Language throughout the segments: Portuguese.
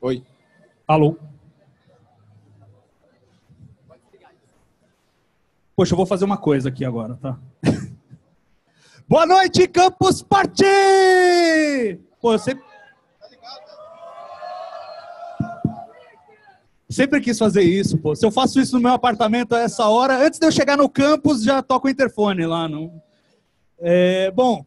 Oi. Alô? Poxa, eu vou fazer uma coisa aqui agora, tá? Boa noite, Campus Party! Pô, eu sempre... Sempre quis fazer isso, pô. Se eu faço isso no meu apartamento a essa hora, antes de eu chegar no campus, já toco o interfone lá. Não... É, bom,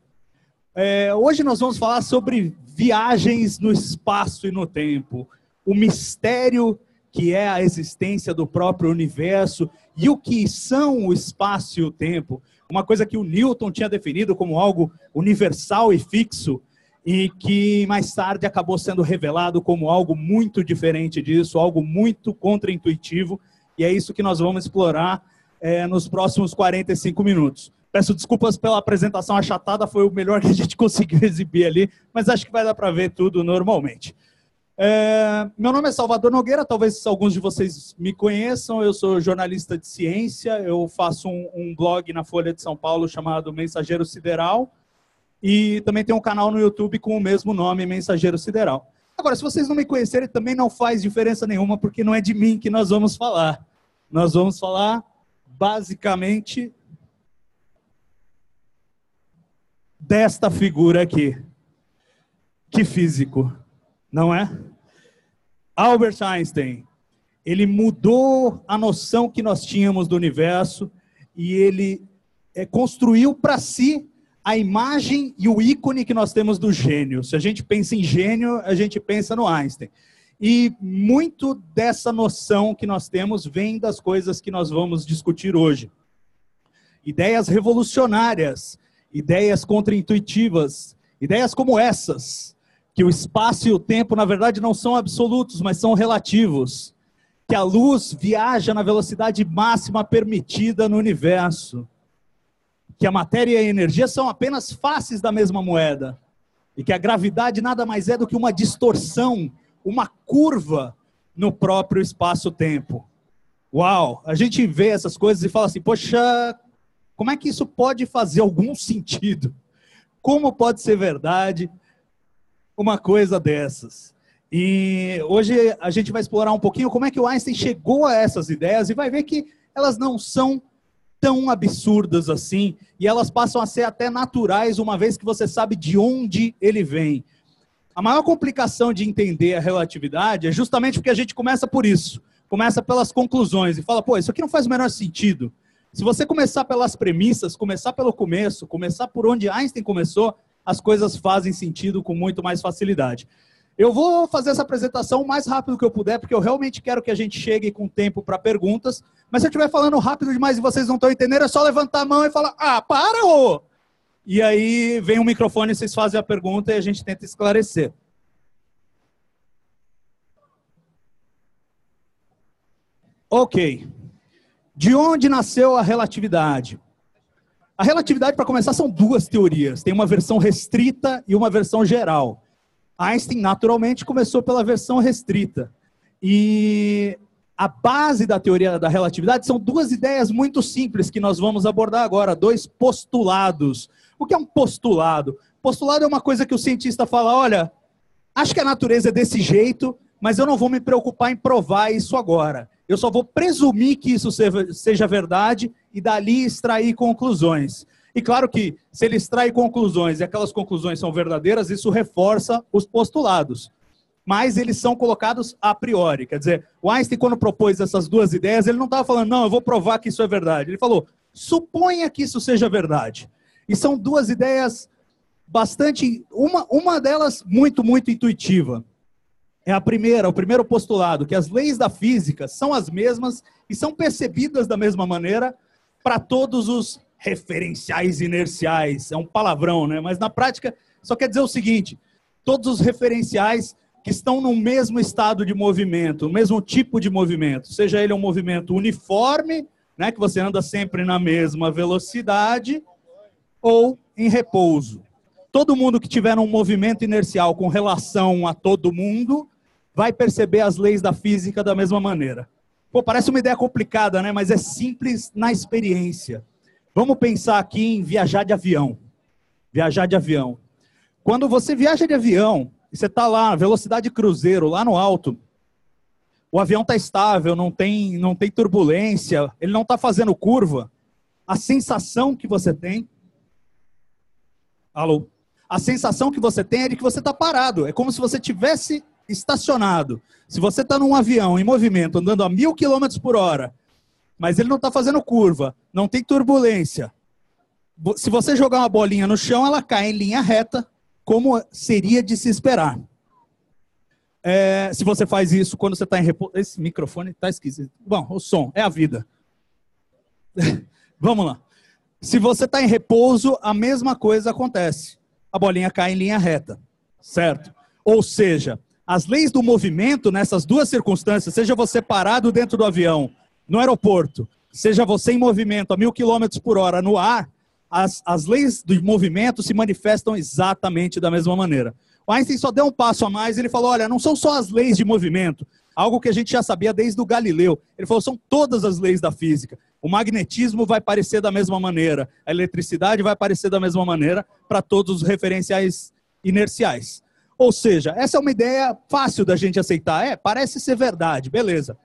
é, hoje nós vamos falar sobre viagens no espaço e no tempo, o mistério que é a existência do próprio universo e o que são o espaço e o tempo. Uma coisa que o Newton tinha definido como algo universal e fixo e que mais tarde acabou sendo revelado como algo muito diferente disso, algo muito contraintuitivo, e é isso que nós vamos explorar é, nos próximos 45 minutos. Peço desculpas pela apresentação achatada, foi o melhor que a gente conseguiu exibir ali, mas acho que vai dar para ver tudo normalmente. É, meu nome é Salvador Nogueira, talvez alguns de vocês me conheçam. Eu sou jornalista de ciência, eu faço um, um blog na Folha de São Paulo chamado Mensageiro Sideral e também tem um canal no YouTube com o mesmo nome, Mensageiro Sideral. Agora, se vocês não me conhecerem, também não faz diferença nenhuma, porque não é de mim que nós vamos falar. Nós vamos falar basicamente desta figura aqui. Que físico, não é? Albert Einstein, ele mudou a noção que nós tínhamos do universo e ele é, construiu para si a imagem e o ícone que nós temos do gênio. Se a gente pensa em gênio, a gente pensa no Einstein. E muito dessa noção que nós temos vem das coisas que nós vamos discutir hoje. Ideias revolucionárias ideias contraintuitivas, ideias como essas, que o espaço e o tempo, na verdade, não são absolutos, mas são relativos, que a luz viaja na velocidade máxima permitida no universo, que a matéria e a energia são apenas faces da mesma moeda, e que a gravidade nada mais é do que uma distorção, uma curva no próprio espaço-tempo. Uau! A gente vê essas coisas e fala assim, poxa, como é que isso pode fazer algum sentido? Como pode ser verdade uma coisa dessas? E hoje a gente vai explorar um pouquinho como é que o Einstein chegou a essas ideias e vai ver que elas não são tão absurdas assim e elas passam a ser até naturais uma vez que você sabe de onde ele vem. A maior complicação de entender a relatividade é justamente porque a gente começa por isso. Começa pelas conclusões e fala, pô, isso aqui não faz o menor sentido. Se você começar pelas premissas, começar pelo começo, começar por onde Einstein começou, as coisas fazem sentido com muito mais facilidade. Eu vou fazer essa apresentação o mais rápido que eu puder, porque eu realmente quero que a gente chegue com tempo para perguntas. Mas se eu estiver falando rápido demais e vocês não estão entendendo, é só levantar a mão e falar: ah, para, ô! E aí vem o microfone, vocês fazem a pergunta e a gente tenta esclarecer. Ok. De onde nasceu a relatividade? A relatividade, para começar, são duas teorias. Tem uma versão restrita e uma versão geral. Einstein, naturalmente, começou pela versão restrita. E a base da teoria da relatividade são duas ideias muito simples que nós vamos abordar agora, dois postulados. O que é um postulado? Postulado é uma coisa que o cientista fala, olha, acho que a natureza é desse jeito, mas eu não vou me preocupar em provar isso agora. Eu só vou presumir que isso seja verdade e dali extrair conclusões. E claro que, se ele extrai conclusões e aquelas conclusões são verdadeiras, isso reforça os postulados. Mas eles são colocados a priori. Quer dizer, o Einstein, quando propôs essas duas ideias, ele não estava falando, não, eu vou provar que isso é verdade. Ele falou, suponha que isso seja verdade. E são duas ideias bastante. Uma, uma delas muito, muito intuitiva é a primeira, o primeiro postulado, que as leis da física são as mesmas e são percebidas da mesma maneira para todos os referenciais inerciais. É um palavrão, né? Mas na prática só quer dizer o seguinte: todos os referenciais que estão no mesmo estado de movimento, o mesmo tipo de movimento, seja ele um movimento uniforme, né, que você anda sempre na mesma velocidade, ou em repouso. Todo mundo que tiver um movimento inercial com relação a todo mundo vai perceber as leis da física da mesma maneira. Pô, parece uma ideia complicada, né? Mas é simples na experiência. Vamos pensar aqui em viajar de avião. Viajar de avião. Quando você viaja de avião, e você está lá, velocidade cruzeiro, lá no alto, o avião está estável, não tem, não tem turbulência, ele não está fazendo curva, a sensação que você tem. Alô? A sensação que você tem é de que você está parado. É como se você tivesse estacionado. Se você está num avião em movimento, andando a mil quilômetros por hora, mas ele não está fazendo curva, não tem turbulência. Se você jogar uma bolinha no chão, ela cai em linha reta, como seria de se esperar. É, se você faz isso quando você está em repouso. Esse microfone está esquisito. Bom, o som é a vida. Vamos lá. Se você está em repouso, a mesma coisa acontece. A bolinha cai em linha reta, certo? Ou seja, as leis do movimento nessas duas circunstâncias, seja você parado dentro do avião, no aeroporto, seja você em movimento a mil quilômetros por hora no ar, as, as leis do movimento se manifestam exatamente da mesma maneira. O Einstein só deu um passo a mais, ele falou: olha, não são só as leis de movimento, algo que a gente já sabia desde o Galileu. Ele falou: são todas as leis da física. O magnetismo vai parecer da mesma maneira, a eletricidade vai parecer da mesma maneira para todos os referenciais inerciais. Ou seja, essa é uma ideia fácil da gente aceitar. É, parece ser verdade, beleza.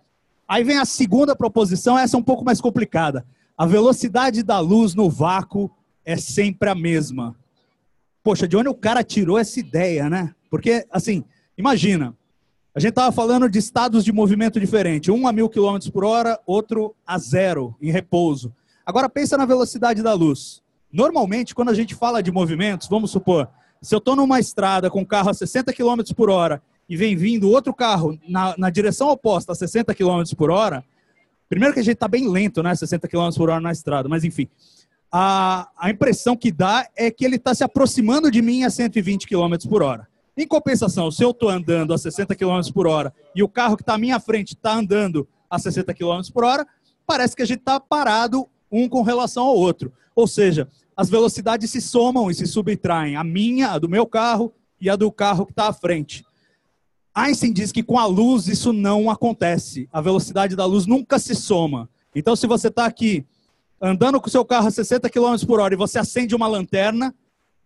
Aí vem a segunda proposição, essa é um pouco mais complicada. A velocidade da luz no vácuo é sempre a mesma. Poxa, de onde o cara tirou essa ideia, né? Porque, assim, imagina, a gente estava falando de estados de movimento diferente, um a mil quilômetros por hora, outro a zero, em repouso. Agora pensa na velocidade da luz. Normalmente, quando a gente fala de movimentos, vamos supor, se eu estou numa estrada com um carro a 60 km por hora e vem vindo outro carro na, na direção oposta a 60 km por hora, primeiro que a gente está bem lento, né? 60 km por hora na estrada, mas enfim. A, a impressão que dá é que ele está se aproximando de mim a 120 km por hora. Em compensação, se eu estou andando a 60 km por hora e o carro que está à minha frente está andando a 60 km por hora, parece que a gente está parado um com relação ao outro. Ou seja, as velocidades se somam e se subtraem. A minha, a do meu carro e a do carro que está à frente. Einstein diz que com a luz isso não acontece. A velocidade da luz nunca se soma. Então, se você está aqui andando com o seu carro a 60 km por hora e você acende uma lanterna,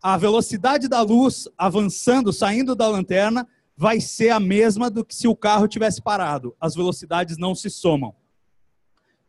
a velocidade da luz avançando, saindo da lanterna, vai ser a mesma do que se o carro tivesse parado. As velocidades não se somam.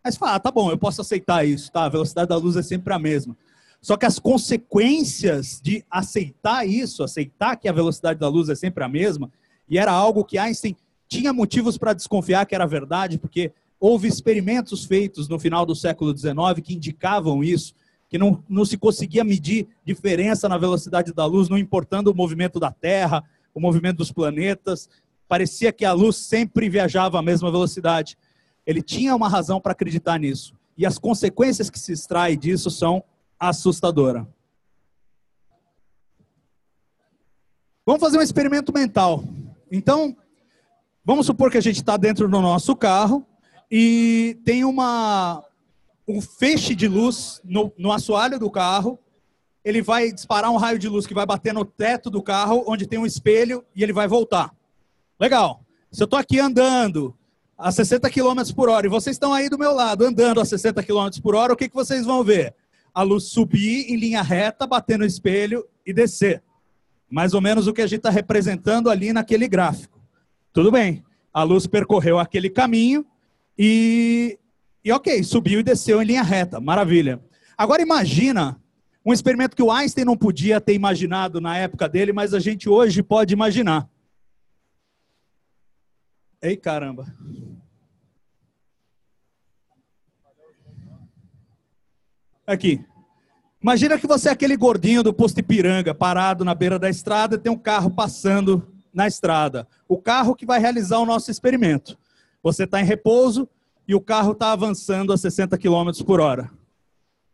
Mas fala, ah, tá bom, eu posso aceitar isso, tá? A velocidade da luz é sempre a mesma. Só que as consequências de aceitar isso, aceitar que a velocidade da luz é sempre a mesma, e era algo que Einstein tinha motivos para desconfiar que era verdade, porque houve experimentos feitos no final do século XIX que indicavam isso, que não, não se conseguia medir diferença na velocidade da luz, não importando o movimento da Terra, o movimento dos planetas. Parecia que a luz sempre viajava à mesma velocidade. Ele tinha uma razão para acreditar nisso. E as consequências que se extraem disso são assustadoras. Vamos fazer um experimento mental. Então, vamos supor que a gente está dentro do nosso carro e tem uma, um feixe de luz no, no assoalho do carro. Ele vai disparar um raio de luz que vai bater no teto do carro, onde tem um espelho, e ele vai voltar. Legal. Se eu estou aqui andando a 60 km por hora e vocês estão aí do meu lado andando a 60 km por hora, o que, que vocês vão ver? A luz subir em linha reta, bater no espelho e descer. Mais ou menos o que a gente está representando ali naquele gráfico. Tudo bem. A luz percorreu aquele caminho e e ok, subiu e desceu em linha reta, maravilha. Agora imagina um experimento que o Einstein não podia ter imaginado na época dele, mas a gente hoje pode imaginar. Ei, caramba. Aqui. Imagina que você é aquele gordinho do posto Ipiranga, parado na beira da estrada, e tem um carro passando na estrada. O carro que vai realizar o nosso experimento. Você está em repouso, e o carro está avançando a 60 km por hora.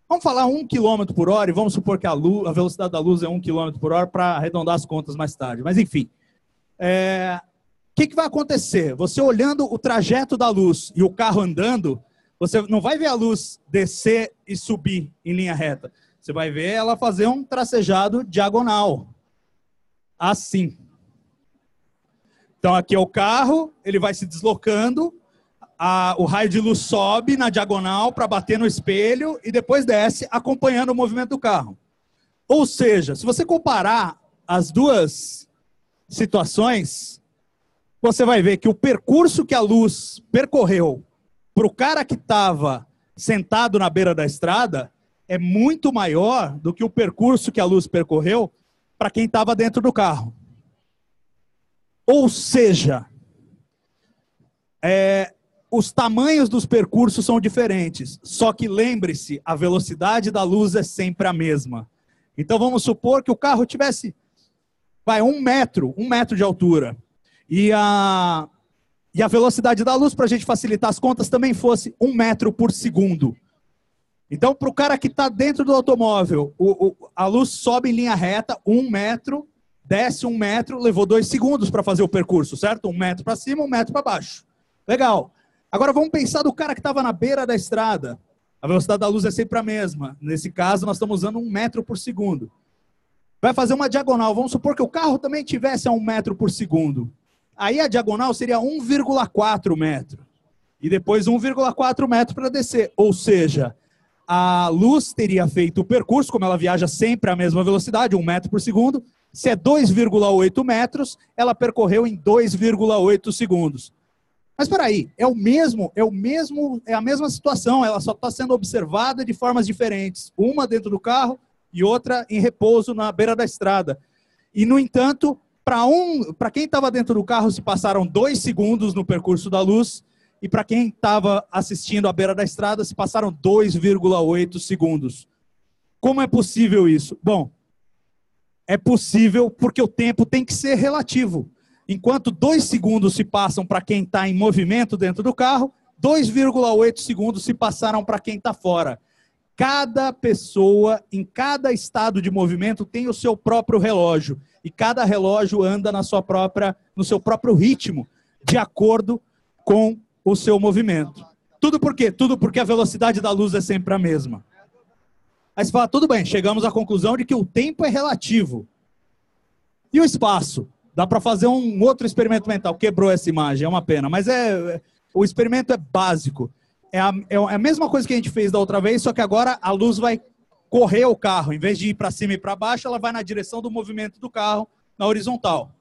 Vamos falar 1 km por hora e vamos supor que a, luz, a velocidade da luz é 1 km por hora para arredondar as contas mais tarde. Mas enfim, é... o que, que vai acontecer? Você olhando o trajeto da luz e o carro andando, você não vai ver a luz descer e subir em linha reta. Você vai ver ela fazer um tracejado diagonal. Assim. Então aqui é o carro, ele vai se deslocando a, o raio de luz sobe na diagonal para bater no espelho e depois desce acompanhando o movimento do carro. Ou seja, se você comparar as duas situações, você vai ver que o percurso que a luz percorreu para o cara que estava sentado na beira da estrada é muito maior do que o percurso que a luz percorreu para quem estava dentro do carro. Ou seja, é, os tamanhos dos percursos são diferentes. Só que lembre-se, a velocidade da luz é sempre a mesma. Então vamos supor que o carro tivesse, vai, um metro, um metro de altura. E a, e a velocidade da luz, para a gente facilitar as contas, também fosse um metro por segundo. Então, para o cara que está dentro do automóvel, o, o, a luz sobe em linha reta, um metro, desce um metro, levou dois segundos para fazer o percurso, certo? Um metro para cima, um metro para baixo. Legal. Agora vamos pensar do cara que estava na beira da estrada. A velocidade da luz é sempre a mesma. Nesse caso, nós estamos usando um metro por segundo. Vai fazer uma diagonal. Vamos supor que o carro também tivesse a um metro por segundo. Aí a diagonal seria 1,4 metro. E depois 1,4 metro para descer. Ou seja, a luz teria feito o percurso, como ela viaja sempre à mesma velocidade, 1 metro por segundo. Se é 2,8 metros, ela percorreu em 2,8 segundos. Mas espera aí, é o mesmo, é o mesmo, é a mesma situação, ela só está sendo observada de formas diferentes, uma dentro do carro e outra em repouso na beira da estrada. E no entanto, para um, para quem estava dentro do carro se passaram dois segundos no percurso da luz e para quem estava assistindo à beira da estrada se passaram 2,8 segundos. Como é possível isso? Bom, é possível porque o tempo tem que ser relativo. Enquanto dois segundos se passam para quem está em movimento dentro do carro, 2,8 segundos se passaram para quem está fora. Cada pessoa, em cada estado de movimento, tem o seu próprio relógio. E cada relógio anda na sua própria, no seu próprio ritmo, de acordo com o seu movimento. Tudo por quê? Tudo porque a velocidade da luz é sempre a mesma. Aí você fala, tudo bem, chegamos à conclusão de que o tempo é relativo. E o espaço? Dá para fazer um outro experimento mental. Quebrou essa imagem, é uma pena. Mas é, o experimento é básico. É a, é a mesma coisa que a gente fez da outra vez, só que agora a luz vai correr o carro. Em vez de ir para cima e para baixo, ela vai na direção do movimento do carro, na horizontal.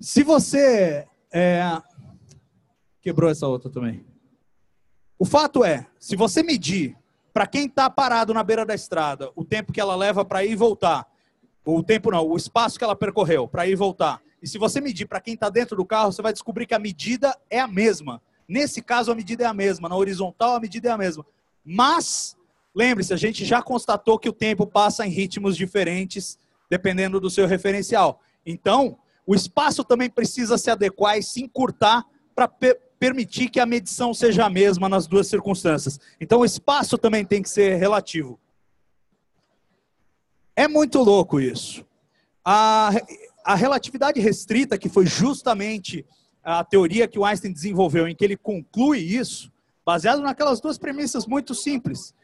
Se você. É... Quebrou essa outra também. O fato é, se você medir para quem está parado na beira da estrada o tempo que ela leva para ir e voltar, o tempo não, o espaço que ela percorreu para ir e voltar. E se você medir para quem está dentro do carro, você vai descobrir que a medida é a mesma. Nesse caso, a medida é a mesma. Na horizontal, a medida é a mesma. Mas, lembre-se, a gente já constatou que o tempo passa em ritmos diferentes, dependendo do seu referencial. Então, o espaço também precisa se adequar e se encurtar para per permitir que a medição seja a mesma nas duas circunstâncias. Então, o espaço também tem que ser relativo. É muito louco isso. A, a relatividade restrita, que foi justamente a teoria que o Einstein desenvolveu, em que ele conclui isso, baseado naquelas duas premissas muito simples,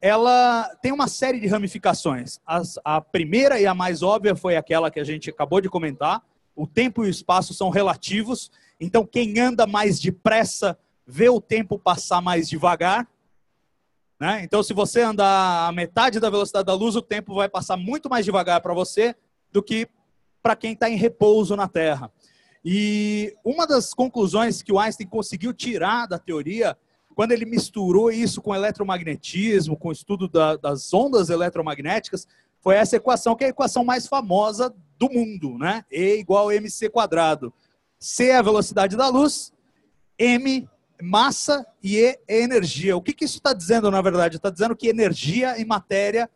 ela tem uma série de ramificações. As, a primeira e a mais óbvia foi aquela que a gente acabou de comentar: o tempo e o espaço são relativos, então quem anda mais depressa vê o tempo passar mais devagar. Né? Então, se você andar a metade da velocidade da luz, o tempo vai passar muito mais devagar para você do que para quem está em repouso na Terra. E uma das conclusões que o Einstein conseguiu tirar da teoria, quando ele misturou isso com eletromagnetismo, com o estudo da, das ondas eletromagnéticas, foi essa equação, que é a equação mais famosa do mundo, né? E igual a mc quadrado. C é a velocidade da luz, m massa e E é energia. O que, que isso está dizendo, na verdade? Está dizendo que energia e matéria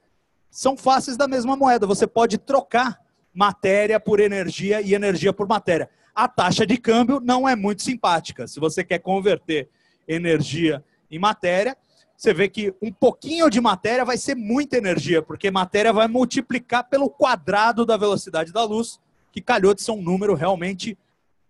são faces da mesma moeda. Você pode trocar matéria por energia e energia por matéria. A taxa de câmbio não é muito simpática. Se você quer converter energia em matéria, você vê que um pouquinho de matéria vai ser muita energia, porque matéria vai multiplicar pelo quadrado da velocidade da luz, que calhou de ser um número realmente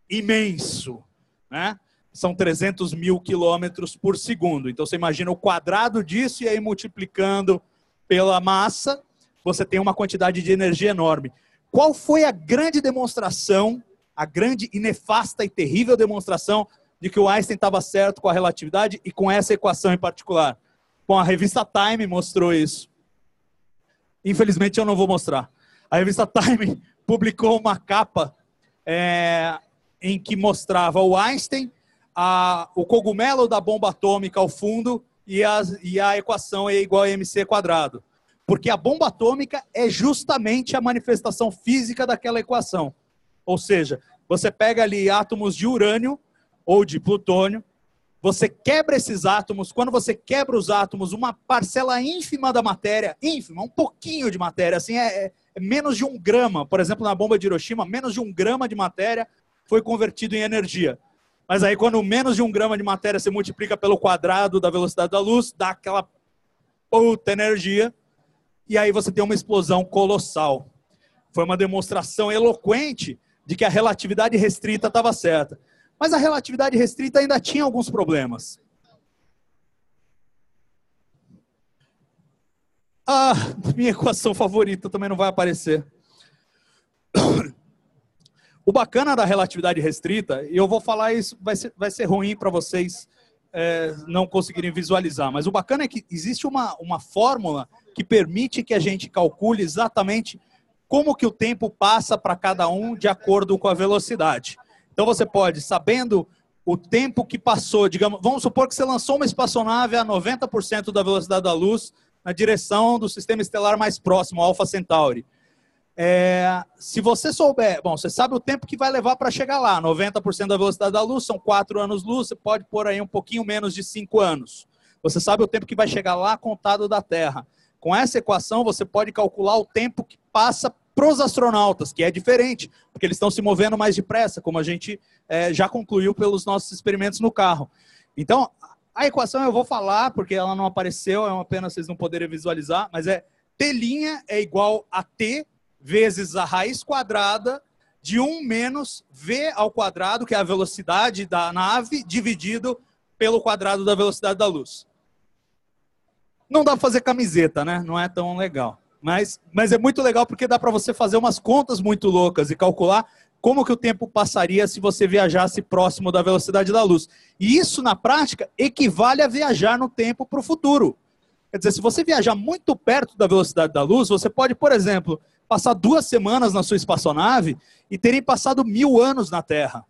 imenso. Né? são 300 mil quilômetros por segundo. Então você imagina o quadrado disso e aí multiplicando pela massa, você tem uma quantidade de energia enorme. Qual foi a grande demonstração, a grande e nefasta e terrível demonstração de que o Einstein estava certo com a relatividade e com essa equação em particular? Bom, a revista Time mostrou isso. Infelizmente eu não vou mostrar. A revista Time publicou uma capa é, em que mostrava o Einstein, a, o cogumelo da bomba atômica ao fundo e, as, e a equação é igual a mc quadrado. Porque a bomba atômica é justamente a manifestação física daquela equação. Ou seja, você pega ali átomos de urânio ou de plutônio, você quebra esses átomos, quando você quebra os átomos, uma parcela ínfima da matéria, ínfima, um pouquinho de matéria, assim, é, é, é menos de um grama, por exemplo, na bomba de Hiroshima, menos de um grama de matéria foi convertido em energia. Mas aí, quando menos de um grama de matéria se multiplica pelo quadrado da velocidade da luz, dá aquela puta energia, e aí você tem uma explosão colossal. Foi uma demonstração eloquente de que a relatividade restrita estava certa. Mas a relatividade restrita ainda tinha alguns problemas. Ah, minha equação favorita também não vai aparecer. O bacana da relatividade restrita, e eu vou falar isso, vai ser, vai ser ruim para vocês é, não conseguirem visualizar, mas o bacana é que existe uma, uma fórmula que permite que a gente calcule exatamente como que o tempo passa para cada um de acordo com a velocidade. Então você pode, sabendo o tempo que passou, digamos, vamos supor que você lançou uma espaçonave a 90% da velocidade da luz na direção do sistema estelar mais próximo, Alpha Centauri. É, se você souber, bom, você sabe o tempo que vai levar para chegar lá, 90% da velocidade da luz, são 4 anos-luz, você pode pôr aí um pouquinho menos de 5 anos. Você sabe o tempo que vai chegar lá contado da Terra. Com essa equação, você pode calcular o tempo que passa para os astronautas, que é diferente, porque eles estão se movendo mais depressa, como a gente é, já concluiu pelos nossos experimentos no carro. Então, a equação eu vou falar, porque ela não apareceu, é uma pena vocês não poderem visualizar, mas é T' é igual a T vezes a raiz quadrada de 1 menos V ao quadrado, que é a velocidade da nave, dividido pelo quadrado da velocidade da luz. Não dá para fazer camiseta, né? Não é tão legal. Mas, mas é muito legal porque dá para você fazer umas contas muito loucas e calcular como que o tempo passaria se você viajasse próximo da velocidade da luz. E isso, na prática, equivale a viajar no tempo para o futuro. Quer dizer, se você viajar muito perto da velocidade da luz, você pode, por exemplo, passar duas semanas na sua espaçonave e terem passado mil anos na Terra.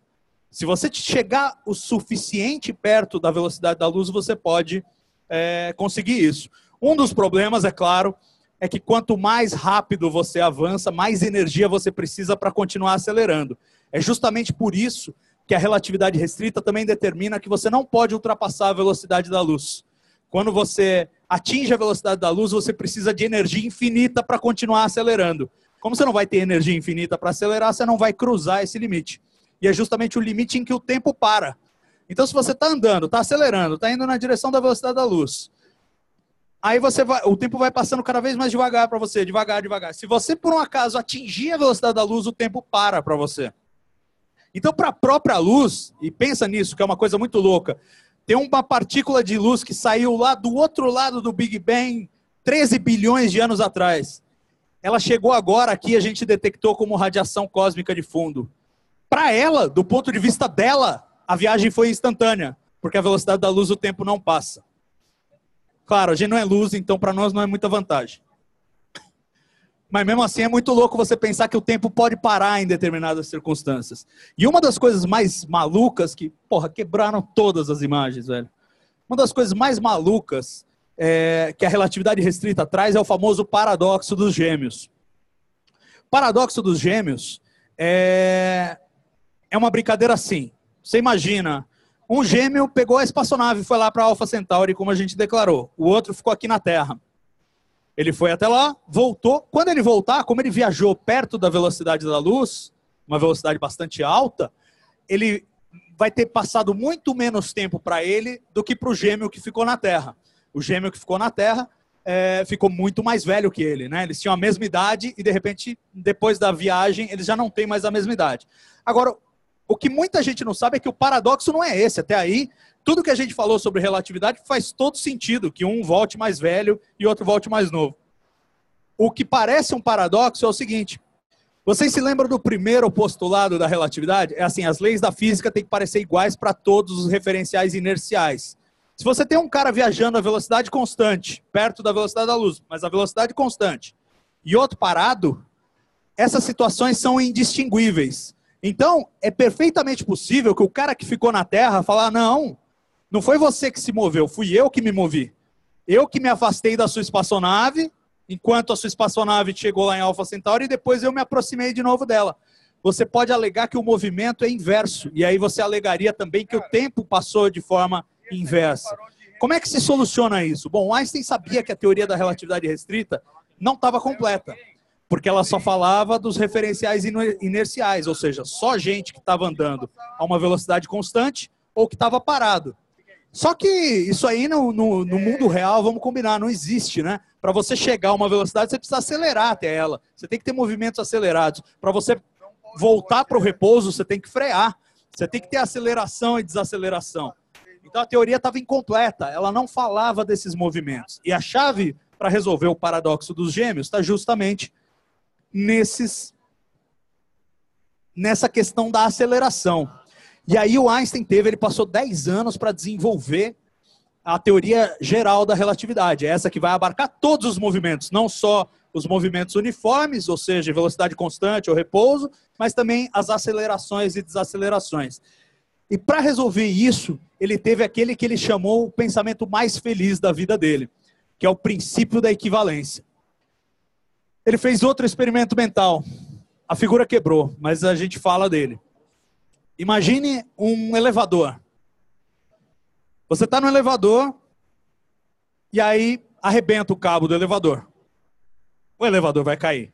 Se você chegar o suficiente perto da velocidade da luz, você pode é, conseguir isso. Um dos problemas, é claro, é que quanto mais rápido você avança, mais energia você precisa para continuar acelerando. É justamente por isso que a relatividade restrita também determina que você não pode ultrapassar a velocidade da luz. Quando você atinge a velocidade da luz, você precisa de energia infinita para continuar acelerando. Como você não vai ter energia infinita para acelerar, você não vai cruzar esse limite. E é justamente o limite em que o tempo para. Então, se você está andando, está acelerando, está indo na direção da velocidade da luz, Aí você vai, o tempo vai passando cada vez mais devagar para você, devagar, devagar. Se você por um acaso atingir a velocidade da luz, o tempo para para você. Então, para a própria luz, e pensa nisso, que é uma coisa muito louca, tem uma partícula de luz que saiu lá do outro lado do Big Bang 13 bilhões de anos atrás. Ela chegou agora aqui, a gente detectou como radiação cósmica de fundo. Para ela, do ponto de vista dela, a viagem foi instantânea, porque a velocidade da luz o tempo não passa. Claro, a gente não é luz, então para nós não é muita vantagem. Mas mesmo assim é muito louco você pensar que o tempo pode parar em determinadas circunstâncias. E uma das coisas mais malucas que, porra, quebraram todas as imagens, velho. Uma das coisas mais malucas é, que a relatividade restrita traz é o famoso paradoxo dos gêmeos. O paradoxo dos gêmeos é, é uma brincadeira assim. Você imagina um gêmeo pegou a espaçonave e foi lá para Alpha Centauri, como a gente declarou. O outro ficou aqui na Terra. Ele foi até lá, voltou. Quando ele voltar, como ele viajou perto da velocidade da luz, uma velocidade bastante alta, ele vai ter passado muito menos tempo para ele do que para o gêmeo que ficou na Terra. O gêmeo que ficou na Terra é, ficou muito mais velho que ele, né? Eles tinham a mesma idade e de repente, depois da viagem, eles já não têm mais a mesma idade. Agora, o que muita gente não sabe é que o paradoxo não é esse. Até aí, tudo que a gente falou sobre relatividade faz todo sentido, que um volte mais velho e outro volte mais novo. O que parece um paradoxo é o seguinte: vocês se lembram do primeiro postulado da relatividade? É assim, as leis da física têm que parecer iguais para todos os referenciais inerciais. Se você tem um cara viajando a velocidade constante, perto da velocidade da luz, mas a velocidade constante, e outro parado, essas situações são indistinguíveis. Então, é perfeitamente possível que o cara que ficou na Terra falar: não, não foi você que se moveu, fui eu que me movi. Eu que me afastei da sua espaçonave, enquanto a sua espaçonave chegou lá em Alpha Centauri, e depois eu me aproximei de novo dela. Você pode alegar que o movimento é inverso, e aí você alegaria também que o tempo passou de forma inversa. Como é que se soluciona isso? Bom, Einstein sabia que a teoria da relatividade restrita não estava completa porque ela só falava dos referenciais inerciais, ou seja, só gente que estava andando a uma velocidade constante ou que estava parado. Só que isso aí no, no, no, mundo real, vamos combinar, não existe, né? Para você chegar a uma velocidade, você precisa acelerar até ela. Você tem que ter movimentos acelerados. Para você voltar para o repouso, você tem que frear. Você tem que ter aceleração e desaceleração. Então a teoria estava incompleta, ela não falava desses movimentos. E a chave para resolver o paradoxo dos gêmeos está justamente nesses nessa questão da aceleração. E aí o Einstein teve, ele passou 10 anos para desenvolver a teoria geral da relatividade, essa que vai abarcar todos os movimentos, não só os movimentos uniformes, ou seja, velocidade constante ou repouso, mas também as acelerações e desacelerações. E para resolver isso, ele teve aquele que ele chamou o pensamento mais feliz da vida dele, que é o princípio da equivalência. Ele fez outro experimento mental. A figura quebrou, mas a gente fala dele. Imagine um elevador. Você está no elevador e aí arrebenta o cabo do elevador. O elevador vai cair.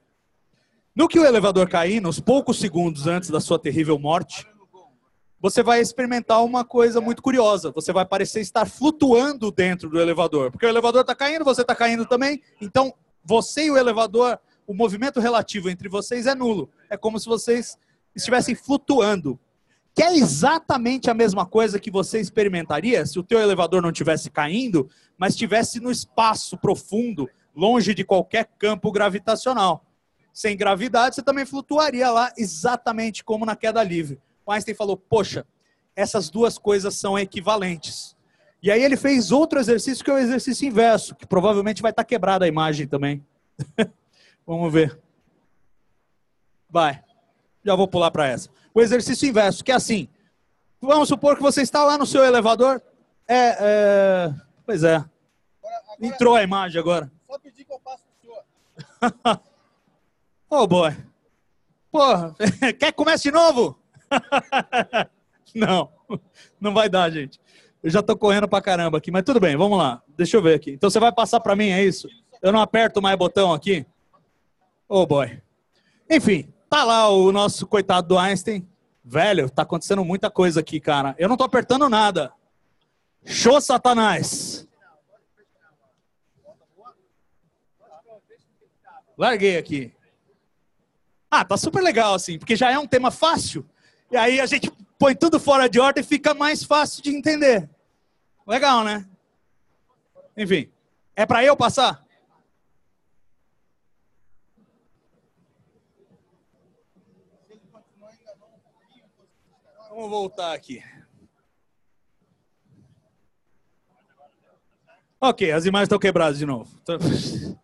No que o elevador cair, nos poucos segundos antes da sua terrível morte, você vai experimentar uma coisa muito curiosa. Você vai parecer estar flutuando dentro do elevador. Porque o elevador está caindo, você está caindo também. Então, você e o elevador, o movimento relativo entre vocês é nulo. É como se vocês estivessem flutuando. Que é exatamente a mesma coisa que você experimentaria se o teu elevador não estivesse caindo, mas estivesse no espaço profundo, longe de qualquer campo gravitacional. Sem gravidade, você também flutuaria lá, exatamente como na queda livre. O Einstein falou: Poxa, essas duas coisas são equivalentes. E aí ele fez outro exercício que é o exercício inverso, que provavelmente vai estar quebrada a imagem também. Vamos ver. Vai. Já vou pular para essa. O exercício inverso, que é assim. Vamos supor que você está lá no seu elevador. É, é... Pois é. Agora, agora, Entrou a imagem agora. Só pedir que eu passe pro senhor. oh, boy. Porra, quer que comece de novo? não, não vai dar, gente. Eu já tô correndo pra caramba aqui, mas tudo bem, vamos lá. Deixa eu ver aqui. Então você vai passar para mim, é isso? Eu não aperto mais botão aqui? Oh boy. Enfim, tá lá o nosso coitado do Einstein. Velho, tá acontecendo muita coisa aqui, cara. Eu não tô apertando nada. Show, Satanás. Larguei aqui. Ah, tá super legal assim, porque já é um tema fácil. E aí a gente põe tudo fora de ordem e fica mais fácil de entender. Legal, né? Enfim, é para eu passar? Vamos voltar aqui. Ok, as imagens estão quebradas de novo.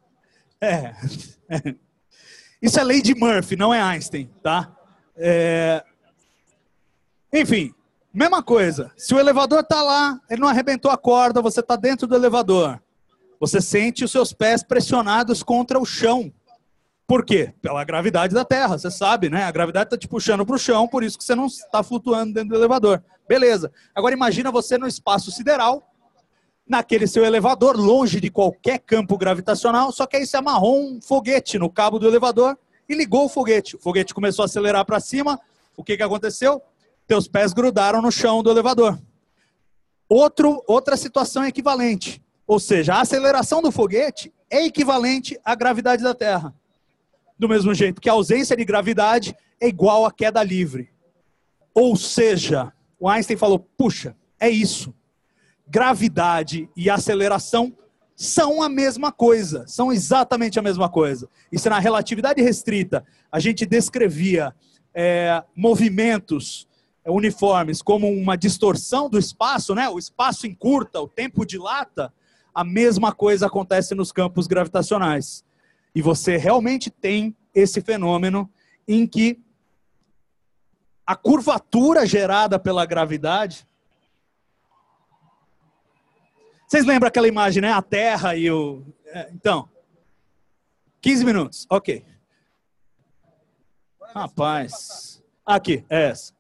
É. Isso é lei de Murphy, não é Einstein, tá? É... Enfim, mesma coisa. Se o elevador está lá, ele não arrebentou a corda, você está dentro do elevador. Você sente os seus pés pressionados contra o chão. Por quê? Pela gravidade da Terra, você sabe, né? A gravidade está te puxando para o chão, por isso que você não está flutuando dentro do elevador. Beleza. Agora imagina você no espaço sideral, naquele seu elevador, longe de qualquer campo gravitacional, só que aí você amarrou um foguete no cabo do elevador e ligou o foguete. O foguete começou a acelerar para cima. O que, que aconteceu? Teus pés grudaram no chão do elevador. Outro, outra situação é equivalente. Ou seja, a aceleração do foguete é equivalente à gravidade da Terra. Do mesmo jeito que a ausência de gravidade é igual à queda livre. Ou seja, o Einstein falou: puxa, é isso. Gravidade e aceleração são a mesma coisa, são exatamente a mesma coisa. E se na relatividade restrita a gente descrevia é, movimentos uniformes como uma distorção do espaço, né? O espaço encurta, o tempo dilata. A mesma coisa acontece nos campos gravitacionais. E você realmente tem esse fenômeno em que a curvatura gerada pela gravidade. Vocês lembram aquela imagem, né? A Terra e o. É, então. 15 minutos, ok. Rapaz. Aqui, é essa.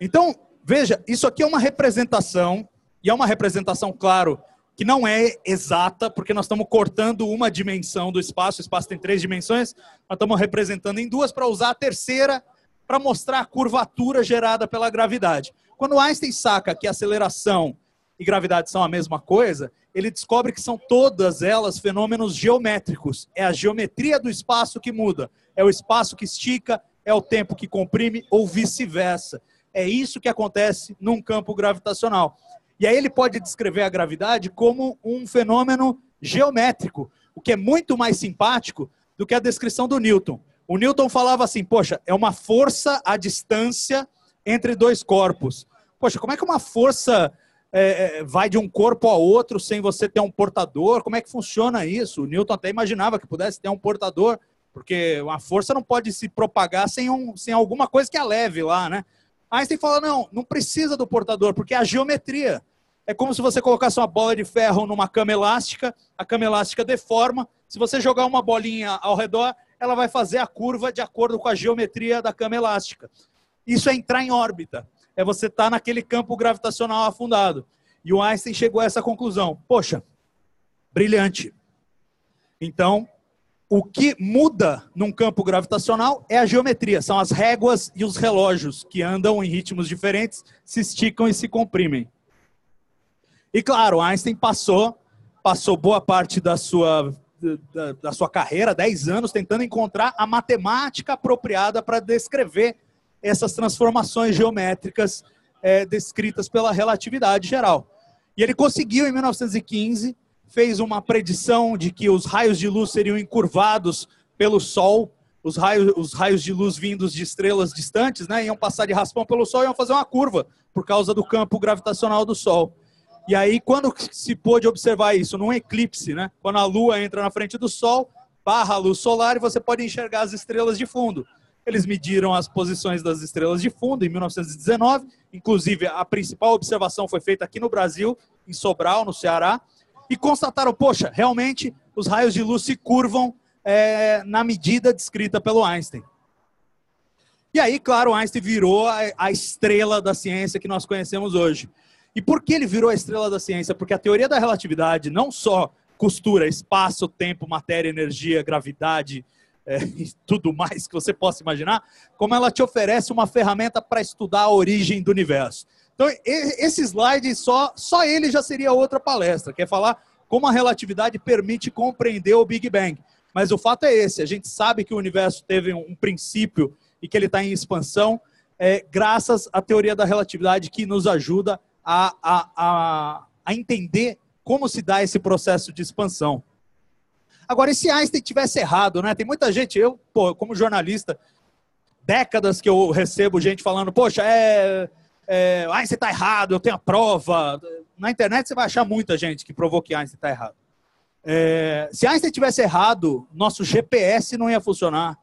Então, veja, isso aqui é uma representação, e é uma representação, claro, que não é exata, porque nós estamos cortando uma dimensão do espaço, o espaço tem três dimensões, nós estamos representando em duas para usar a terceira para mostrar a curvatura gerada pela gravidade. Quando Einstein saca que aceleração e gravidade são a mesma coisa, ele descobre que são todas elas fenômenos geométricos. É a geometria do espaço que muda. É o espaço que estica, é o tempo que comprime, ou vice-versa. É isso que acontece num campo gravitacional. E aí ele pode descrever a gravidade como um fenômeno geométrico, o que é muito mais simpático do que a descrição do Newton. O Newton falava assim: poxa, é uma força à distância entre dois corpos. Poxa, como é que uma força é, é, vai de um corpo a outro sem você ter um portador? Como é que funciona isso? O Newton até imaginava que pudesse ter um portador, porque uma força não pode se propagar sem, um, sem alguma coisa que a leve lá, né? Einstein fala: não, não precisa do portador, porque é a geometria. É como se você colocasse uma bola de ferro numa cama elástica, a cama elástica deforma. Se você jogar uma bolinha ao redor, ela vai fazer a curva de acordo com a geometria da cama elástica. Isso é entrar em órbita. É você estar tá naquele campo gravitacional afundado. E o Einstein chegou a essa conclusão. Poxa, brilhante. Então, o que muda num campo gravitacional é a geometria, são as réguas e os relógios que andam em ritmos diferentes, se esticam e se comprimem. E claro, Einstein passou, passou boa parte da sua, da, da sua carreira, 10 anos, tentando encontrar a matemática apropriada para descrever essas transformações geométricas é, descritas pela relatividade geral. E ele conseguiu em 1915 fez uma predição de que os raios de luz seriam encurvados pelo Sol, os raios, os raios de luz vindos de estrelas distantes, né, iam passar de raspão pelo Sol e iam fazer uma curva por causa do campo gravitacional do Sol. E aí, quando se pôde observar isso num eclipse, né, quando a Lua entra na frente do Sol, barra a luz solar e você pode enxergar as estrelas de fundo. Eles mediram as posições das estrelas de fundo em 1919, inclusive a principal observação foi feita aqui no Brasil, em Sobral, no Ceará, e constataram, poxa, realmente os raios de luz se curvam é, na medida descrita pelo Einstein. E aí, claro, Einstein virou a, a estrela da ciência que nós conhecemos hoje. E por que ele virou a estrela da ciência? Porque a teoria da relatividade não só costura espaço, tempo, matéria, energia, gravidade é, e tudo mais que você possa imaginar, como ela te oferece uma ferramenta para estudar a origem do universo. Então, esse slide só, só ele já seria outra palestra, que é falar como a relatividade permite compreender o Big Bang. Mas o fato é esse: a gente sabe que o universo teve um princípio e que ele está em expansão, é, graças à teoria da relatividade que nos ajuda a, a, a, a entender como se dá esse processo de expansão. Agora, e se Einstein tivesse errado, né? Tem muita gente, eu, pô, como jornalista, décadas que eu recebo gente falando, poxa, é, é, Einstein está errado, eu tenho a prova. Na internet você vai achar muita gente que provou que Einstein está errado. É, se Einstein tivesse errado, nosso GPS não ia funcionar.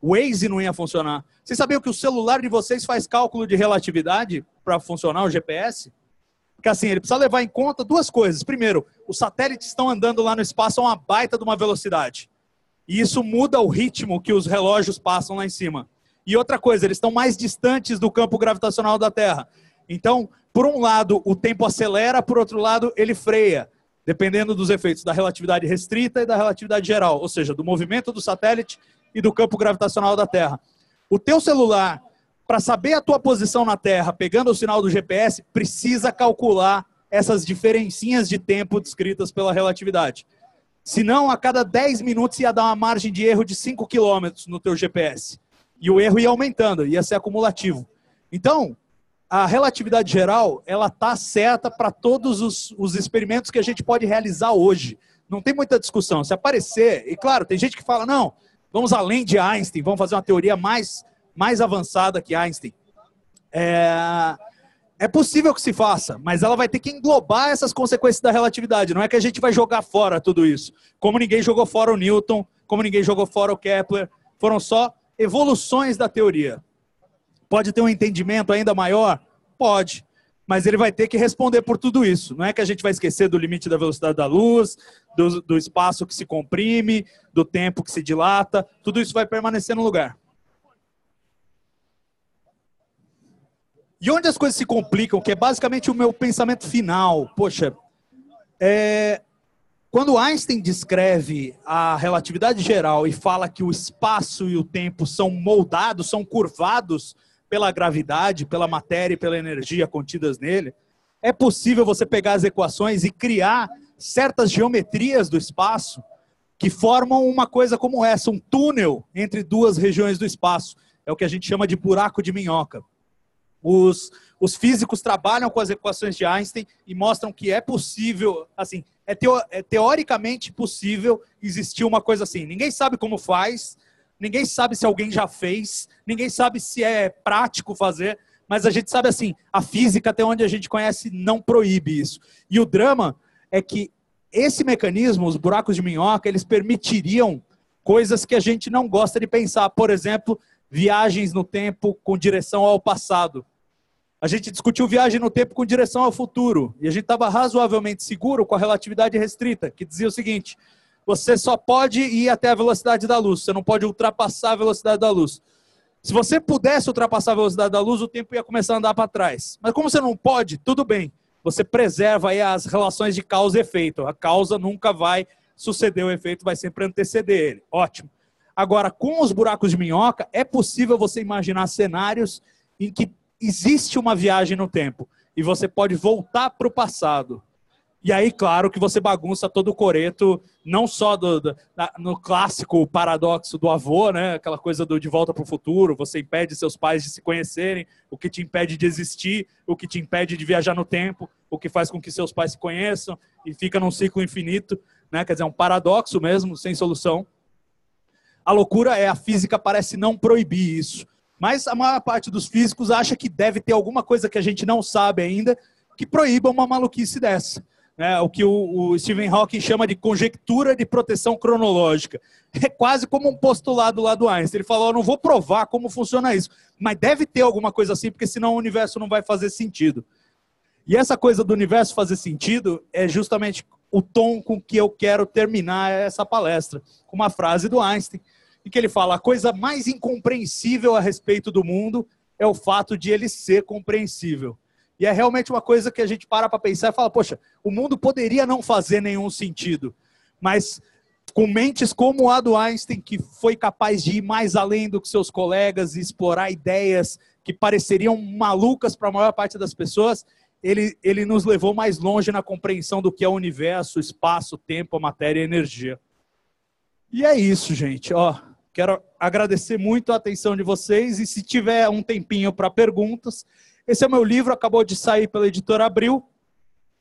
O Waze não ia funcionar. Vocês sabiam que o celular de vocês faz cálculo de relatividade para funcionar o GPS? Porque assim, ele precisa levar em conta duas coisas. Primeiro, os satélites estão andando lá no espaço a uma baita de uma velocidade. E isso muda o ritmo que os relógios passam lá em cima. E outra coisa, eles estão mais distantes do campo gravitacional da Terra. Então, por um lado, o tempo acelera, por outro lado, ele freia, dependendo dos efeitos da relatividade restrita e da relatividade geral, ou seja, do movimento do satélite e do campo gravitacional da Terra. O teu celular, para saber a tua posição na Terra, pegando o sinal do GPS, precisa calcular essas diferencinhas de tempo descritas pela relatividade. Senão, a cada 10 minutos ia dar uma margem de erro de 5 quilômetros no teu GPS e o erro ia aumentando, ia ser acumulativo. Então, a relatividade geral, ela tá certa para todos os, os experimentos que a gente pode realizar hoje. Não tem muita discussão. Se aparecer, e claro, tem gente que fala, não, vamos além de Einstein, vamos fazer uma teoria mais, mais avançada que Einstein. É, é possível que se faça, mas ela vai ter que englobar essas consequências da relatividade. Não é que a gente vai jogar fora tudo isso. Como ninguém jogou fora o Newton, como ninguém jogou fora o Kepler. Foram só evoluções da teoria. Pode ter um entendimento ainda maior? Pode. Mas ele vai ter que responder por tudo isso. Não é que a gente vai esquecer do limite da velocidade da luz, do, do espaço que se comprime, do tempo que se dilata. Tudo isso vai permanecer no lugar. E onde as coisas se complicam, que é basicamente o meu pensamento final. Poxa, é, quando Einstein descreve a relatividade geral e fala que o espaço e o tempo são moldados, são curvados pela gravidade, pela matéria e pela energia contidas nele, é possível você pegar as equações e criar certas geometrias do espaço que formam uma coisa como essa, um túnel entre duas regiões do espaço. É o que a gente chama de buraco de minhoca. Os, os físicos trabalham com as equações de Einstein e mostram que é possível, assim, é, teo, é teoricamente possível existir uma coisa assim. Ninguém sabe como faz, ninguém sabe se alguém já fez, ninguém sabe se é prático fazer, mas a gente sabe assim, a física, até onde a gente conhece, não proíbe isso. E o drama é que esse mecanismo, os buracos de minhoca, eles permitiriam coisas que a gente não gosta de pensar. Por exemplo, viagens no tempo com direção ao passado. A gente discutiu viagem no tempo com direção ao futuro. E a gente estava razoavelmente seguro com a relatividade restrita, que dizia o seguinte: você só pode ir até a velocidade da luz, você não pode ultrapassar a velocidade da luz. Se você pudesse ultrapassar a velocidade da luz, o tempo ia começar a andar para trás. Mas como você não pode, tudo bem. Você preserva aí as relações de causa e efeito. A causa nunca vai suceder o efeito, vai sempre anteceder ele. Ótimo. Agora, com os buracos de minhoca, é possível você imaginar cenários em que existe uma viagem no tempo e você pode voltar para o passado. E aí, claro, que você bagunça todo o coreto, não só do, do, no clássico paradoxo do avô, né? aquela coisa do de volta para o futuro, você impede seus pais de se conhecerem, o que te impede de existir, o que te impede de viajar no tempo, o que faz com que seus pais se conheçam e fica num ciclo infinito, né? quer dizer, é um paradoxo mesmo, sem solução. A loucura é a física parece não proibir isso. Mas a maior parte dos físicos acha que deve ter alguma coisa que a gente não sabe ainda que proíba uma maluquice dessa. É, o que o, o Stephen Hawking chama de conjectura de proteção cronológica. É quase como um postulado lá do Einstein. Ele falou: Eu não vou provar como funciona isso, mas deve ter alguma coisa assim, porque senão o universo não vai fazer sentido. E essa coisa do universo fazer sentido é justamente o tom com que eu quero terminar essa palestra, com uma frase do Einstein, em que ele fala: a coisa mais incompreensível a respeito do mundo é o fato de ele ser compreensível. E é realmente uma coisa que a gente para para pensar e fala: poxa, o mundo poderia não fazer nenhum sentido, mas com mentes como a do Einstein, que foi capaz de ir mais além do que seus colegas e explorar ideias que pareceriam malucas para a maior parte das pessoas, ele, ele nos levou mais longe na compreensão do que é o universo, o espaço, o tempo, a matéria e a energia. E é isso, gente. Ó, Quero agradecer muito a atenção de vocês e se tiver um tempinho para perguntas, esse é o meu livro, acabou de sair pela editora Abril.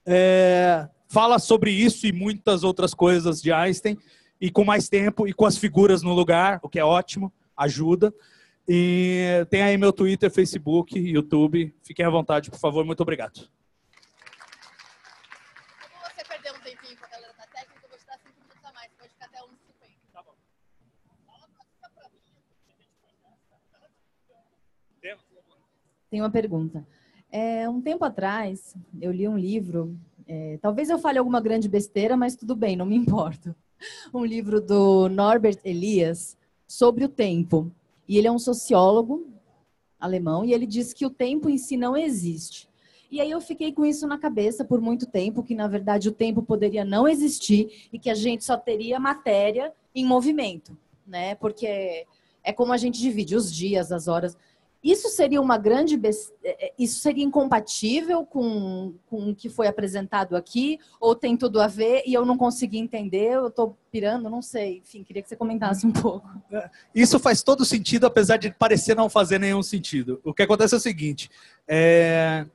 É, fala sobre isso e muitas outras coisas de Einstein e com mais tempo e com as figuras no lugar, o que é ótimo, ajuda. E tem aí meu Twitter, Facebook, YouTube. Fiquem à vontade, por favor. Muito obrigado. Tem uma pergunta. É, um tempo atrás, eu li um livro, é, talvez eu fale alguma grande besteira, mas tudo bem, não me importo. Um livro do Norbert Elias sobre o tempo. E ele é um sociólogo alemão e ele diz que o tempo em si não existe. E aí eu fiquei com isso na cabeça por muito tempo, que na verdade o tempo poderia não existir e que a gente só teria matéria em movimento, né? Porque é como a gente divide os dias, as horas. Isso seria uma grande. É, é, isso seria incompatível com, com o que foi apresentado aqui? Ou tem tudo a ver e eu não consegui entender? Eu estou pirando, não sei. Enfim, queria que você comentasse um pouco. É, isso faz todo sentido, apesar de parecer não fazer nenhum sentido. O que acontece é o seguinte: é...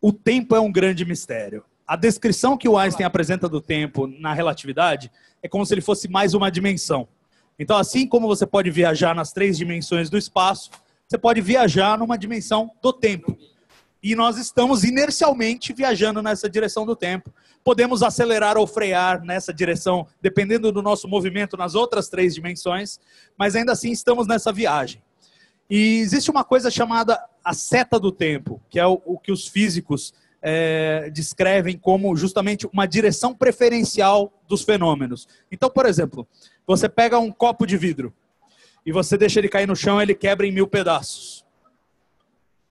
o tempo é um grande mistério. A descrição que o Einstein apresenta do tempo na relatividade é como se ele fosse mais uma dimensão. Então, assim como você pode viajar nas três dimensões do espaço você pode viajar numa dimensão do tempo. E nós estamos inercialmente viajando nessa direção do tempo. Podemos acelerar ou frear nessa direção, dependendo do nosso movimento nas outras três dimensões, mas ainda assim estamos nessa viagem. E existe uma coisa chamada a seta do tempo, que é o, o que os físicos é, descrevem como justamente uma direção preferencial dos fenômenos. Então, por exemplo, você pega um copo de vidro e você deixa ele cair no chão, ele quebra em mil pedaços.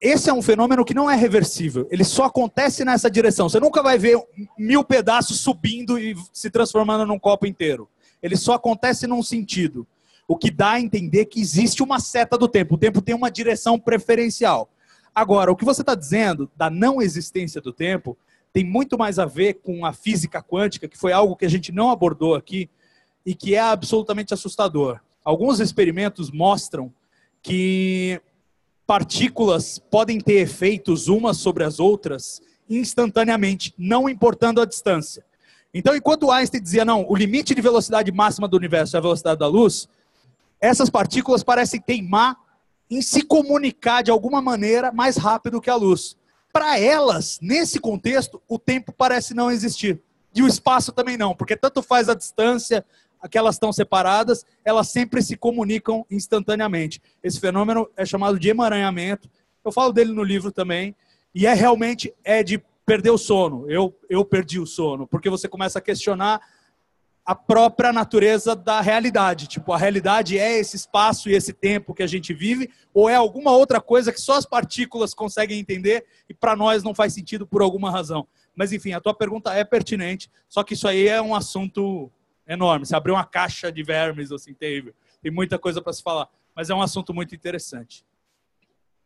Esse é um fenômeno que não é reversível. Ele só acontece nessa direção. Você nunca vai ver mil pedaços subindo e se transformando num copo inteiro. Ele só acontece num sentido. O que dá a entender que existe uma seta do tempo. O tempo tem uma direção preferencial. Agora, o que você está dizendo da não existência do tempo tem muito mais a ver com a física quântica, que foi algo que a gente não abordou aqui e que é absolutamente assustador. Alguns experimentos mostram que partículas podem ter efeitos umas sobre as outras instantaneamente, não importando a distância. Então, enquanto Einstein dizia, não, o limite de velocidade máxima do universo é a velocidade da luz, essas partículas parecem teimar em se comunicar de alguma maneira mais rápido que a luz. Para elas, nesse contexto, o tempo parece não existir. E o espaço também não, porque tanto faz a distância, que elas estão separadas, elas sempre se comunicam instantaneamente. Esse fenômeno é chamado de emaranhamento. Eu falo dele no livro também, e é realmente é de perder o sono. Eu, eu perdi o sono, porque você começa a questionar a própria natureza da realidade. Tipo, a realidade é esse espaço e esse tempo que a gente vive, ou é alguma outra coisa que só as partículas conseguem entender e para nós não faz sentido por alguma razão. Mas enfim, a tua pergunta é pertinente, só que isso aí é um assunto enorme. Se abrir uma caixa de vermes assim terrível, tem muita coisa para se falar, mas é um assunto muito interessante.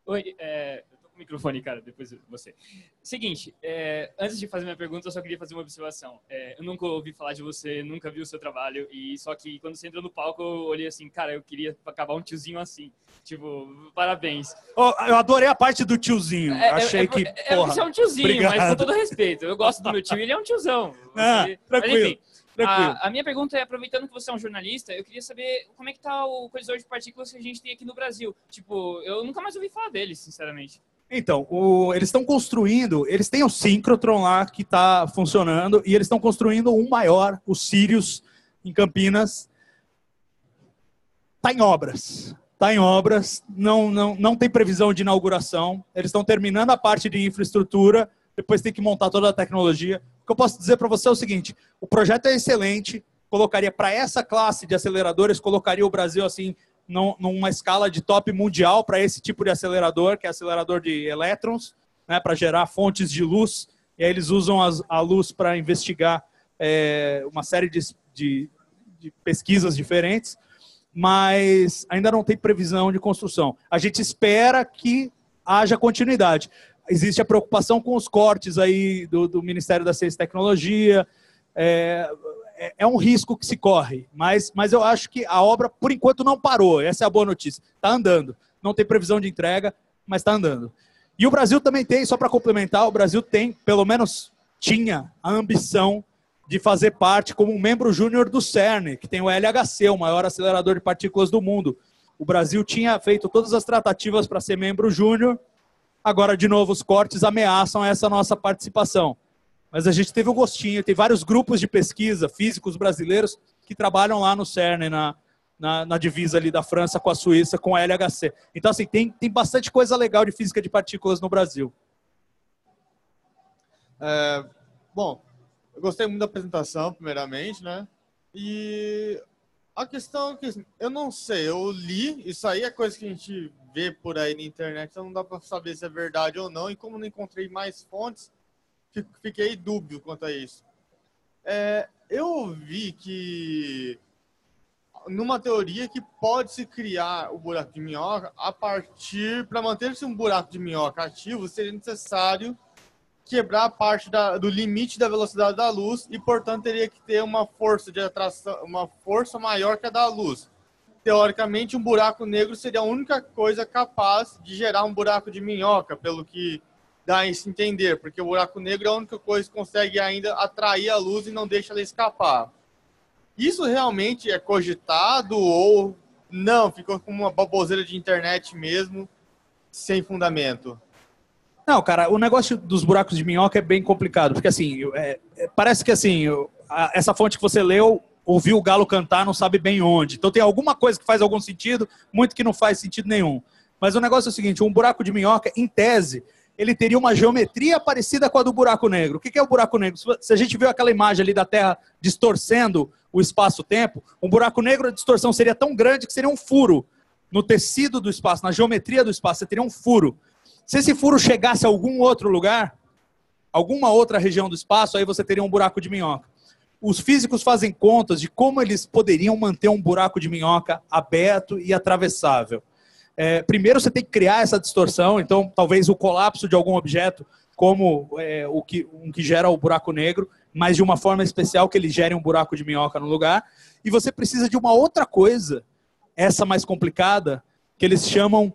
Oi, é, microfone, cara, depois você. Seguinte, é, antes de fazer minha pergunta, eu só queria fazer uma observação. É, eu nunca ouvi falar de você, nunca vi o seu trabalho, e só que quando você entrou no palco, eu olhei assim, cara, eu queria acabar um tiozinho assim. Tipo, parabéns. Oh, eu adorei a parte do tiozinho. É, é Achei é, que. É, porra, você é um tiozinho, obrigado. mas com todo respeito. Eu gosto do meu tio, ele é um tiozão. Ah, tranquilo. Mas, enfim, a, a, minha pergunta é, aproveitando que você é um jornalista, eu queria saber como é que tá o colisor de partículas que a gente tem aqui no Brasil. Tipo, eu nunca mais ouvi falar dele, sinceramente. Então, o, eles estão construindo, eles têm o síncrotron lá que está funcionando e eles estão construindo um maior, o Sirius, em Campinas. Está em obras. Está em obras, não, não, não tem previsão de inauguração. Eles estão terminando a parte de infraestrutura, depois tem que montar toda a tecnologia. Que eu posso dizer para você é o seguinte: o projeto é excelente, colocaria para essa classe de aceleradores, colocaria o Brasil assim numa escala de top mundial para esse tipo de acelerador, que é acelerador de elétrons, né, para gerar fontes de luz. E aí eles usam a luz para investigar é, uma série de, de, de pesquisas diferentes, mas ainda não tem previsão de construção. A gente espera que haja continuidade. Existe a preocupação com os cortes aí do, do Ministério da Ciência e Tecnologia, é, é, é, um risco que se corre, mas, mas eu acho que a obra, por enquanto, não parou. Essa é a boa notícia. Está andando. Não tem previsão de entrega, mas está andando. E o Brasil também tem, só para complementar, o Brasil tem, pelo menos tinha, a ambição de fazer parte como um membro júnior do CERN, que tem o LHC, o maior acelerador de partículas do mundo. O Brasil tinha feito todas as tratativas para ser membro júnior, agora, de novo, os cortes ameaçam essa nossa participação. Mas a gente teve um gostinho, tem vários grupos de pesquisa, físicos brasileiros, que trabalham lá no CERN, na, na, na, divisa ali da França com a Suíça, com a LHC. Então, assim, tem, tem bastante coisa legal de física de partículas no Brasil. É, bom, eu gostei muito da apresentação, primeiramente, né? E a questão é que eu não sei, eu li, isso aí é coisa que a gente vê por aí na internet, então não dá para saber se é verdade ou não, e como não encontrei mais fontes, fiquei dúbio quanto a isso. É, eu vi que numa teoria que pode se criar o buraco de minhoca a partir para manter-se um buraco de minhoca ativo seria necessário quebrar parte da, do limite da velocidade da luz e portanto teria que ter uma força de atração uma força maior que a da luz teoricamente um buraco negro seria a única coisa capaz de gerar um buraco de minhoca pelo que dá a se entender, porque o buraco negro é a única coisa que consegue ainda atrair a luz e não deixa ela escapar. Isso realmente é cogitado ou não? Ficou como uma baboseira de internet mesmo, sem fundamento? Não, cara, o negócio dos buracos de minhoca é bem complicado, porque assim, é, é, parece que assim, essa fonte que você leu, ouviu o galo cantar, não sabe bem onde. Então tem alguma coisa que faz algum sentido, muito que não faz sentido nenhum. Mas o negócio é o seguinte, um buraco de minhoca, em tese, ele teria uma geometria parecida com a do buraco negro. O que é o buraco negro? Se a gente viu aquela imagem ali da Terra distorcendo o espaço-tempo, um buraco negro, a distorção seria tão grande que seria um furo no tecido do espaço, na geometria do espaço, você teria um furo. Se esse furo chegasse a algum outro lugar, alguma outra região do espaço, aí você teria um buraco de minhoca. Os físicos fazem contas de como eles poderiam manter um buraco de minhoca aberto e atravessável. É, primeiro você tem que criar essa distorção, então talvez o colapso de algum objeto, como é, o que, um que gera o buraco negro, mas de uma forma especial que ele gere um buraco de minhoca no lugar. E você precisa de uma outra coisa essa mais complicada, que eles chamam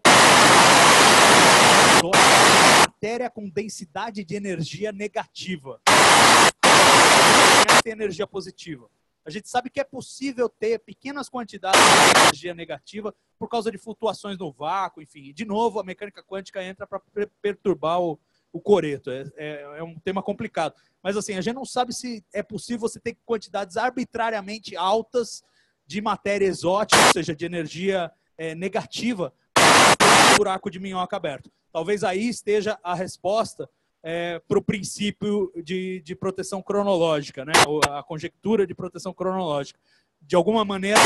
matéria com densidade de energia negativa. Tem energia positiva. A gente sabe que é possível ter pequenas quantidades de energia negativa por causa de flutuações no vácuo, enfim. De novo, a mecânica quântica entra para perturbar o, o coreto. É, é, é, um tema complicado. Mas assim, a gente não sabe se é possível você ter quantidades arbitrariamente altas de matéria exótica, ou seja, de energia é, negativa, um buraco de minhoca aberto. Talvez aí esteja a resposta é, para o princípio de, de proteção cronológica, né? A conjectura de proteção cronológica. De alguma maneira,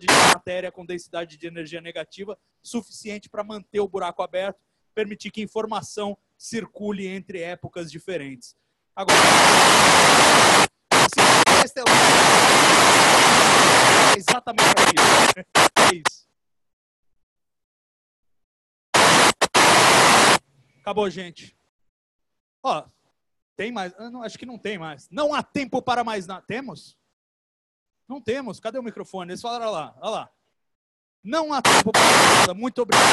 de matéria com densidade de energia negativa suficiente para manter o buraco aberto, permitir que informação circule entre épocas diferentes. Agora, é exatamente aquilo. É isso. Acabou, gente. Ó, tem mais? Ah, não, acho que não tem mais. Não há tempo para mais nada. Temos? Não temos. Cadê o microfone? Eles falaram lá. Olha lá. Não há tempo para mais nada. Muito obrigado.